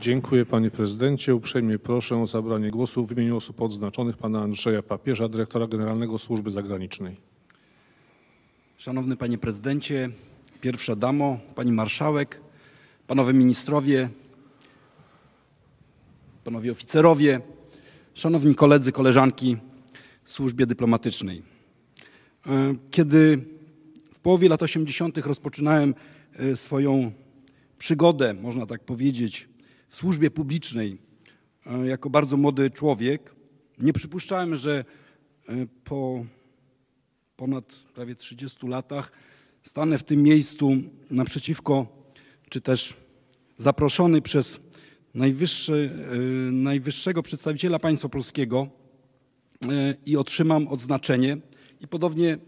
Dziękuję panie prezydencie. Uprzejmie proszę o zabranie głosu w imieniu osób odznaczonych pana Andrzeja Papieża, dyrektora generalnego Służby Zagranicznej. Szanowny panie prezydencie, pierwsza damo, pani marszałek, panowie ministrowie, panowie oficerowie, szanowni koledzy, koleżanki w służbie dyplomatycznej. E, kiedy w połowie lat 80. rozpoczynałem e, swoją przygodę, można tak powiedzieć, w służbie publicznej e, jako bardzo młody człowiek, nie przypuszczałem, że po ponad prawie 30 latach stanę w tym miejscu naprzeciwko, czy też zaproszony przez najwyższy, najwyższego przedstawiciela państwa polskiego i otrzymam odznaczenie i podobnie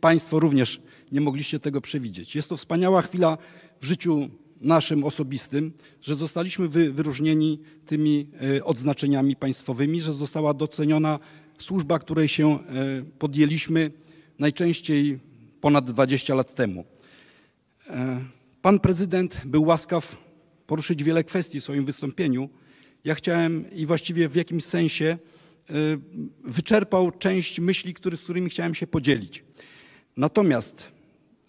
Państwo również nie mogliście tego przewidzieć. Jest to wspaniała chwila w życiu naszym osobistym, że zostaliśmy wy, wyróżnieni tymi e, odznaczeniami państwowymi, że została doceniona służba, której się e, podjęliśmy najczęściej ponad 20 lat temu. E, pan prezydent był łaskaw poruszyć wiele kwestii w swoim wystąpieniu. Ja chciałem i właściwie w jakimś sensie wyczerpał część myśli, który, z którymi chciałem się podzielić. Natomiast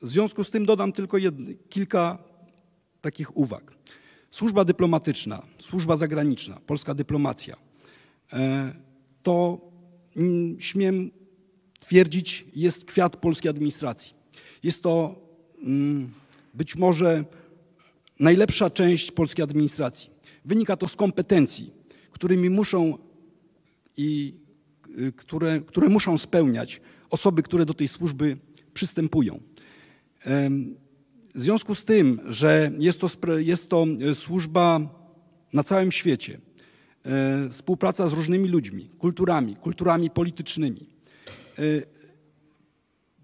w związku z tym dodam tylko kilka takich uwag. Służba dyplomatyczna, służba zagraniczna, polska dyplomacja e, to mm, śmiem twierdzić jest kwiat polskiej administracji. Jest to mm, być może najlepsza część polskiej administracji. Wynika to z kompetencji, którymi muszą i y, które, które muszą spełniać osoby, które do tej służby przystępują. W związku z tym, że jest to, jest to y, służba na całym świecie, e, współpraca z różnymi ludźmi, kulturami, kulturami politycznymi, e,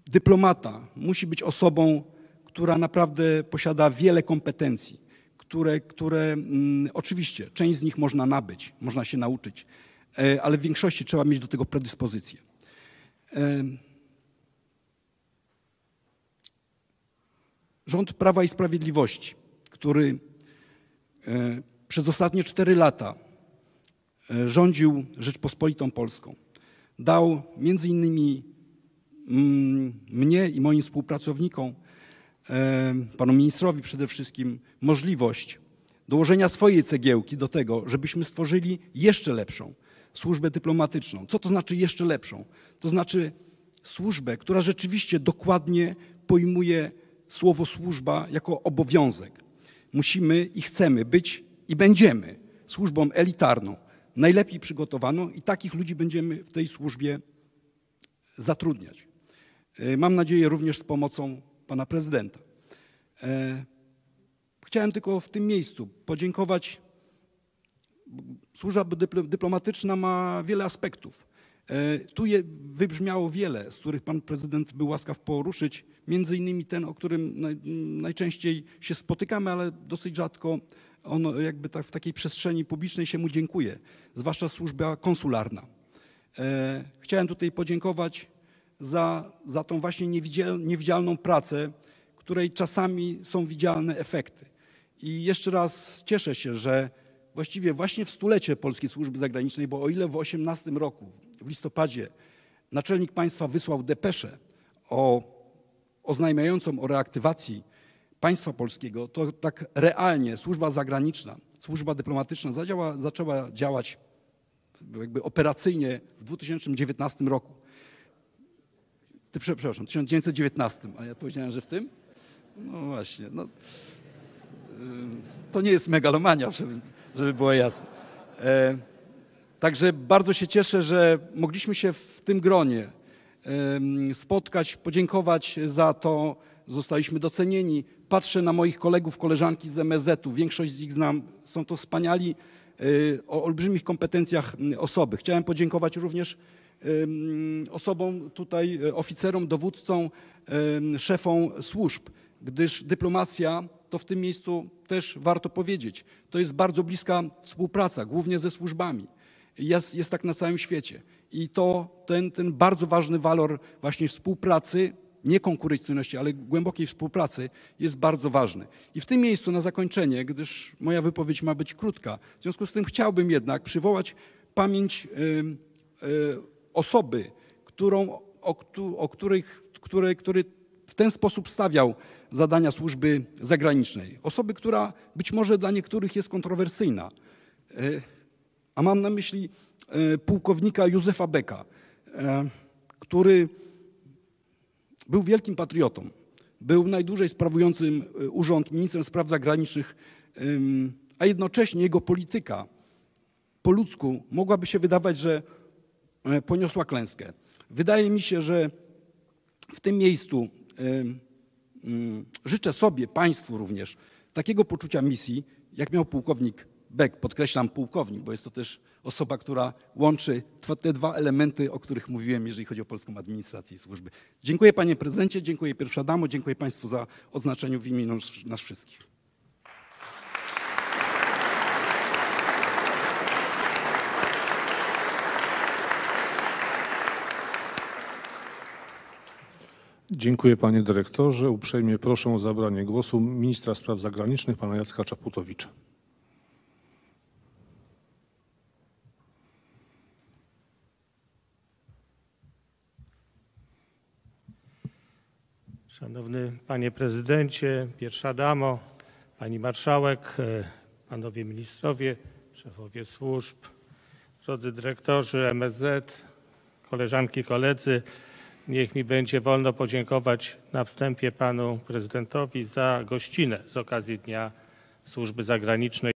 dyplomata musi być osobą, która naprawdę posiada wiele kompetencji, które, które mm, oczywiście część z nich można nabyć, można się nauczyć, E, ale w większości trzeba mieć do tego predyspozycję. Rząd Prawa i Sprawiedliwości, który e, przez ostatnie cztery lata rządził Rzeczpospolitą Polską, dał między innymi mm, mnie i moim współpracownikom, panu ministrowi przede wszystkim, możliwość dołożenia swojej cegiełki do tego, żebyśmy stworzyli jeszcze lepszą, służbę dyplomatyczną. Co to znaczy jeszcze lepszą? To znaczy służbę, która rzeczywiście dokładnie pojmuje słowo służba jako obowiązek. Musimy i chcemy być i będziemy służbą elitarną, najlepiej przygotowaną i takich ludzi będziemy w tej służbie zatrudniać. E, mam nadzieję również z pomocą pana prezydenta. E, chciałem tylko w tym miejscu podziękować Służba dyplomatyczna ma wiele aspektów. E, tu je wybrzmiało wiele, z których pan prezydent był łaskaw poruszyć. Między innymi ten, o którym najczęściej się spotykamy, ale dosyć rzadko on jakby tak w takiej przestrzeni publicznej się mu dziękuję, zwłaszcza służba konsularna. E, chciałem tutaj podziękować za, za tą właśnie niewidzialną pracę, której czasami są widzialne efekty. I jeszcze raz cieszę się, że właściwie właśnie w stulecie Polskiej Służby Zagranicznej, bo o ile w 18 roku, w listopadzie, naczelnik państwa wysłał depeszę o, oznajmiającą o reaktywacji państwa polskiego, to tak realnie służba zagraniczna, służba dyplomatyczna zadziała, zaczęła działać jakby operacyjnie w 2019 roku. Ty, przepraszam, 1919, a ja powiedziałem, że w tym? No właśnie. No, to nie jest megalomania, żeby było jasne. Także bardzo się cieszę, że mogliśmy się w tym gronie spotkać, podziękować za to, zostaliśmy docenieni. Patrzę na moich kolegów, koleżanki z MSZ-u, większość z nich znam, są to wspaniali, e, o olbrzymich kompetencjach osoby. Chciałem podziękować również osobom tutaj, e, oficerom, dowódcom, szefom służb, gdyż dyplomacja to w tym miejscu też warto powiedzieć, to jest bardzo bliska współpraca, głównie ze służbami. Jest, jest tak na całym świecie. I to ten, ten bardzo ważny walor właśnie współpracy nie konkurencyjności, ale głębokiej współpracy jest bardzo ważny. I w tym miejscu na zakończenie, gdyż moja wypowiedź ma być krótka, w związku z tym chciałbym jednak przywołać pamięć y, y, osoby, którą, o, o których, które, który w ten sposób stawiał zadania służby zagranicznej. Osoby, która być może dla niektórych jest kontrowersyjna, y, a mam na myśli y, pułkownika Józefa Beka, y, który był wielkim patriotą. Był najdłużej sprawującym y, urząd ministrem spraw zagranicznych, a jednocześnie jego polityka po ludzku mogłaby się wydawać, że e, poniosła klęskę. Wydaje mi się, że w tym miejscu ym, życzę sobie, państwu również, takiego poczucia misji, jak miał pułkownik Beck. Podkreślam pułkownik, bo jest to też osoba, która łączy te dwa elementy, o których mówiłem, jeżeli chodzi o polską administrację i służby. Dziękuję panie prezydencie, dziękuję pierwsza damo, dziękuję państwu za odznaczenie w imieniu nas wszystkich. Dziękuję panie dyrektorze. Uprzejmie proszę o zabranie głosu ministra spraw zagranicznych pana Jacka Czaputowicza. Szanowny Panie Prezydencie, Pierwsza Damo, Pani Marszałek, e, Panowie Ministrowie, Szefowie Służb, Drodzy Dyrektorzy MSZ, Koleżanki, Koledzy, niech mi będzie wolno podziękować na wstępie Panu Prezydentowi za gościnę z okazji Dnia Służby Zagranicznej.